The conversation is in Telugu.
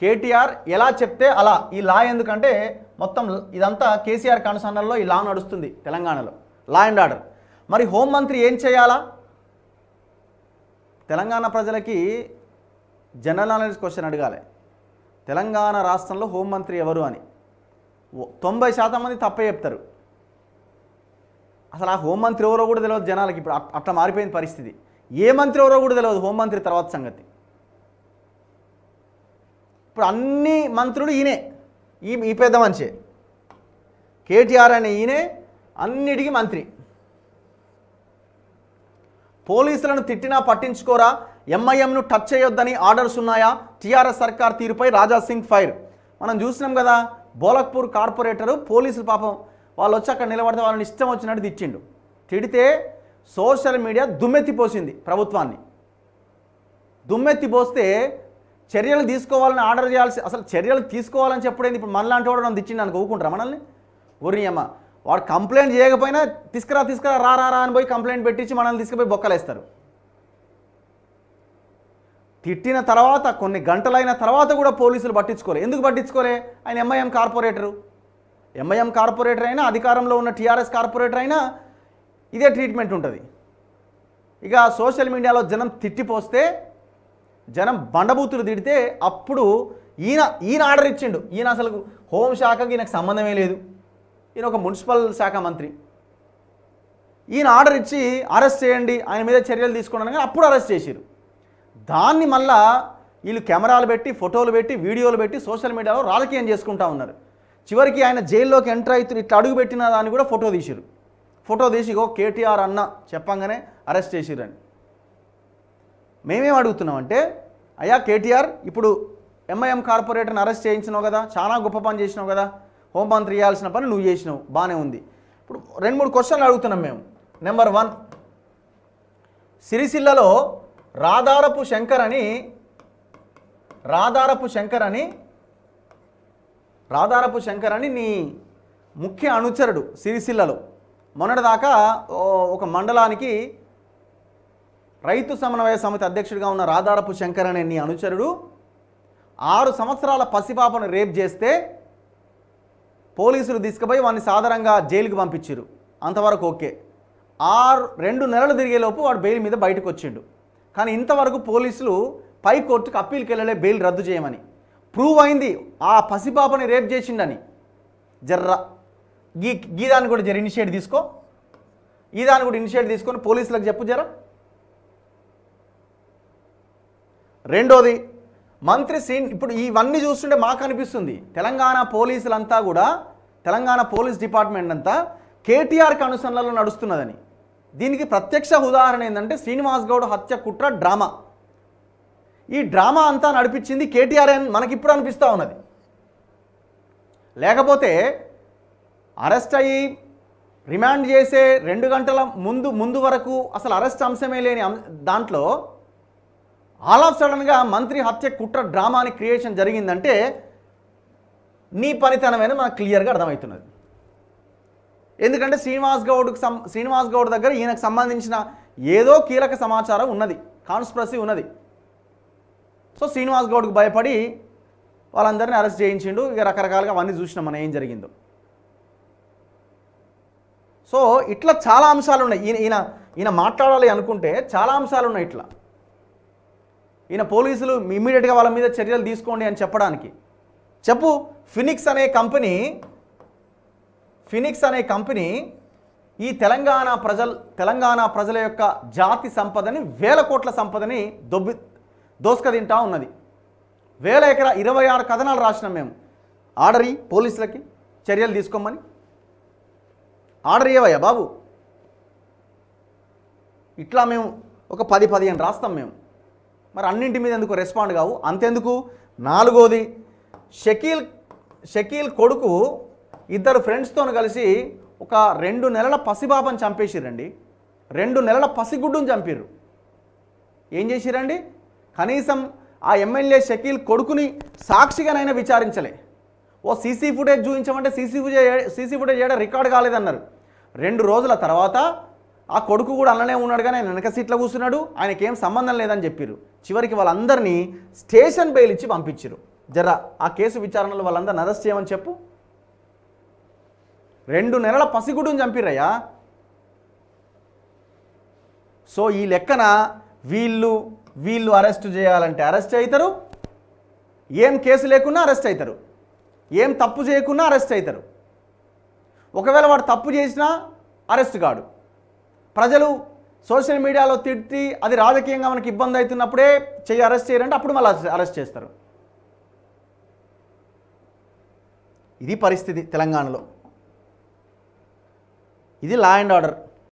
కేటీఆర్ ఎలా చెప్తే అలా? ఈ లా ఎందుకంటే మొత్తం ఇదంతా కేసీఆర్ కనుసన్నల్లో ఈ లా నడుస్తుంది తెలంగాణలో. లా అండ్ ఆర్డర్ మరి హోంమంత్రి ఏం చేయాలా? తెలంగాణ ప్రజలకి జనరల్ నాలెడ్జ్ క్వశ్చన్ అడగాలి. తెలంగాణ రాష్ట్రంలో హోంమంత్రి ఎవరు అని. తొంభై శాతం మంది తప్పే చెప్తారు. అసలు ఆ హోంమంత్రి ఎవరో కూడా తెలియదు జనాలకి ఇప్పుడు. అట్లా మారిపోయింది పరిస్థితి. ఏ మంత్రి ఎవరో కూడా తెలియదు హోంమంత్రి తర్వాత సంగతి. ఇప్పుడు అన్ని మంత్రులు ఈయనే. ఈ ఈ పెద్ద మనిషే. కేటీఆర్ అనే ఈయనే అన్నిటికీ మంత్రి. పోలీసులను తిట్టినా పట్టించుకోరా ఎంఐఎంను టచ్ చేయొద్దని ఆర్డర్స్ ఉన్నాయా? టీఆర్ఎస్ సర్కార్ తీరుపై రాజా సింగ్ ఫైర్. మనం చూసినాం కదా బోలక్పూర్ కార్పొరేటరు పోలీసులు పాపం వాళ్ళు వచ్చి అక్కడ నిలబడితే వాళ్ళని ఇష్టం వచ్చినట్టు తిట్టిండు. తిడితే సోషల్ మీడియా దుమ్మెత్తిపోసింది ప్రభుత్వాన్ని. దుమ్మెత్తిపోస్తే చర్యలు తీసుకోవాలని ఆర్డర్ చేయాల్సి అసలు చర్యలు తీసుకోవాలని చెప్పడేంది. ఇప్పుడు మనలాంటి వాడు నన్ను తిట్టిండు అనుకో ఊకుంటారా మనల్ని? ఊరియమ్మ వాడు కంప్లైంట్ చేయకపోయినా తీసుకురా తీసుకురా రా రా రా అని పోయి కంప్లైంట్ పెట్టించి మనల్ని తీసుకుపోయి బొక్కలేస్తారు. తిట్టిన తర్వాత కొన్ని గంటలైన తర్వాత కూడా పోలీసులు పట్టించుకోలే. ఎందుకు పట్టించుకోలే? ఆయన ఎంఐఎం కార్పొరేటరు. ఎంఐఎం కార్పొరేటర్ అయినా అధికారంలో ఉన్న టీఆర్ఎస్ కార్పొరేటర్ అయినా ఇదే ట్రీట్మెంట్ ఉంటుంది. ఇక సోషల్ మీడియాలో జనం తిట్టిపోస్తే జనం బండబూతులు తిడితే అప్పుడు ఈయన ఈయన ఆర్డర్ ఇచ్చిండు. ఈయన అసలు హోంశాఖకి ఈయనకు సంబంధమే లేదు. ఈయన ఒక మున్సిపల్ శాఖ మంత్రి. ఈయన ఆర్డర్ ఇచ్చి అరెస్ట్ చేయండి ఆయన మీద చర్యలు తీసుకోండి కానీ అప్పుడు అరెస్ట్ చేసిరు దాన్ని మళ్ళా వీళ్ళు కెమెరాలు పెట్టి ఫోటోలు పెట్టి వీడియోలు పెట్టి సోషల్ మీడియాలో రాజకీయం చేసుకుంటా ఉన్నారు. చివరికి ఆయన జైల్లోకి ఎంటర్ అవుతున్న ఇట్లా అడుగు పెట్టిన దాన్ని కూడా ఫోటో తీసిరు ఫోటో తీసి ఇగో కేటీఆర్ అన్న చెప్పంగానే అరెస్ట్ చేసిరని మేమేం అడుగుతున్నామంటే అయ్యా కేటీఆర్ ఇప్పుడు ఎంఐఎం కార్పొరేటర్ని అరెస్ట్ చేయించినావు కదా చాలా గొప్ప పని చేసినావు కదా హోంమంత్రి చేయాల్సిన పని నువ్వు చేసినావు బాగానే ఉంది. ఇప్పుడు రెండు మూడు క్వశ్చన్లు అడుగుతున్నాం మేము. నెంబర్ వన్ సిరిసిల్లలో రాధారపు శంకర్ అని రాధారపు శంకర్ అని రాధారపు శంకర్ అని నీ ముఖ్య అనుచరుడు సిరిసిల్లలో. మొన్నటిదాకా ఒక మండలానికి రైతు సమన్వయ సమితి అధ్యక్షుడిగా ఉన్న రాధారపు శంకర్ అనే నీ అనుచరుడు ఆరు సంవత్సరాల పసిపాపను రేప్ చేస్తే పోలీసులు తీసుకుపోయి వాడిని సాధారణంగా జైలుకి పంపించారు అంతవరకు ఓకే. ఆరు రెండు నెలలు తిరిగేలోపు వాడు బెయిల్ మీద బయటకు వచ్చిండు. కానీ ఇంతవరకు పోలీసులు పై కోర్టుకు అప్పీల్కి వెళ్ళలే బెయిల్ రద్దు చేయమని. ప్రూవ్ అయింది. ఆ పసిపాపని రేప్ చేసిండని. జర్ర. గీ గీదాన్ని కూడా జర ఇనిషియేట్ తీసుకో. ఈ దాన్ని కూడా ఇనిషియేట్ తీసుకొని పోలీసులకు చెప్పు జర. రెండోది మంత్రి సీన్ ఇప్పుడు ఇవన్నీ చూస్తుంటే మాకు అనిపిస్తుంది. తెలంగాణ పోలీసులంతా కూడా తెలంగాణ పోలీస్ డిపార్ట్మెంట్ అంతా కేటీఆర్కి అనుసరణలో నడుస్తున్నదని. దీనికి ప్రత్యక్ష ఉదాహరణ ఏంటంటే శ్రీనివాస్ గౌడ్ హత్య కుట్ర డ్రామా. ఈ డ్రామా అంతా నడిపించింది కేటీఆర్ అని మనకిప్పుడు అనిపిస్తూ ఉన్నది. లేకపోతే అరెస్ట్ అయ్యి రిమాండ్ చేసే రెండు గంటల ముందు ముందు వరకు అసలు అరెస్ట్ అంశమే లేని అం- దాంట్లో ఆల్ ఆఫ్ సడన్గా మంత్రి హత్య కుట్ర డ్రామాని క్రియేషన్ జరిగిందంటే నీ పనితనమైన మనకు క్లియర్గా అర్థమవుతున్నది. ఎందుకంటే శ్రీనివాస్ గౌడ్కి సం శ్రీనివాస్ గౌడ్ దగ్గర ఈయనకు సంబంధించిన ఏదో కీలక సమాచారం ఉన్నది కాన్స్పరసీ ఉన్నది. సో శ్రీనివాస్ గౌడ్కి భయపడి వాళ్ళందరినీ అరెస్ట్ చేయించిండు ఇక రకరకాలుగా అవన్నీ చూసినాం మనం ఏం జరిగిందో. సో ఇట్లా చాలా అంశాలు ఉన్నాయి. ఈయన ఈయన ఈయన మాట్లాడాలి అనుకుంటే చాలా అంశాలు ఉన్నాయి ఇట్లా. ఈయన పోలీసులు ఇమ్మీడియట్గా వాళ్ళ మీద చర్యలు తీసుకోండి అని చెప్పడానికి. చెప్పు ఫినిక్స్ అనే కంపెనీ ఫినిక్స్ అనే కంపెనీ ఈ తెలంగాణ ప్రజల తెలంగాణ ప్రజల యొక్క జాతి సంపదని వేల కోట్ల సంపదని దొబ్బి దోసుకదింటా ఉన్నది. వేల ఎకరా ఇరవై ఆరు కథనాలు రాసినాం మేము. ఆర్డర్ ఇయ్యి పోలీసులకి చర్యలు తీసుకోమని. ఆర్డర్ ఇవ్వయ్యా బాబు. ఇట్లా మేము ఒక పది పదిహేను రాస్తాం మేము. మరి అన్నింటి మీద ఎందుకు రెస్పాండ్ కావు? అంతెందుకు? నాలుగోది షకీల్ షకీల్ కొడుకు ఇద్దరు ఫ్రెండ్స్తో కలిసి ఒక రెండు నెలల పసిబాబని చంపేసిరండి రెండు నెలల పసిగుడ్డుని చంపారు ఏం చేసిరండి కనీసం ఆ ఎమ్మెల్యే షకీల్ కొడుకుని సాక్షిగానైనా విచారించలే. ఓ సీసీ ఫుటేజ్ చూపించమంటే సీసీ ఫుటేజ్ సీసీ ఫుటేజ్ చేయడం రికార్డ్ కాలేదన్నారు. రెండు రోజుల తర్వాత ఆ కొడుకు కూడా అలానే ఉన్నాడు కానీ ఆయన వెనక సీట్లో కూర్చున్నాడు ఆయనకేం సంబంధం లేదని చెప్పారు చివరికి వాళ్ళందరినీ స్టేషన్ బెయిల్ ఇచ్చి పంపించారు జర ఆ కేసు విచారణలో వాళ్ళందరిని అరెస్ట్ చేయమని చెప్పు. రెండు నెలల పసిగుడుని చంపిరయ్యా సో ఈ లెక్కన వీళ్ళు వీళ్ళు అరెస్ట్ చేయాలంటే అరెస్ట్ అవుతారు ఏం కేసు లేకున్నా అరెస్ట్ అవుతారు ఏం తప్పు చేయకున్నా అరెస్ట్ అవుతారు ఒకవేళ వాడు తప్పు చేసినా అరెస్ట్ కాడు. ప్రజలు సోషల్ మీడియాలో తిట్టి అది రాజకీయంగా మనకి ఇబ్బంది అవుతున్నప్పుడే చెయ్యి అరెస్ట్ చేయాలంటే అప్పుడు మళ్ళీ అరెస్ట్ చేస్తారు. ఇది పరిస్థితి తెలంగాణలో. ఇది లా అండ్ ఆర్డర్